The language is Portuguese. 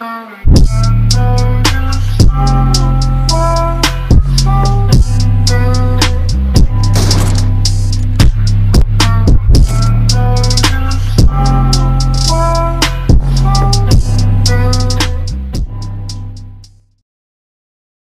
Oh.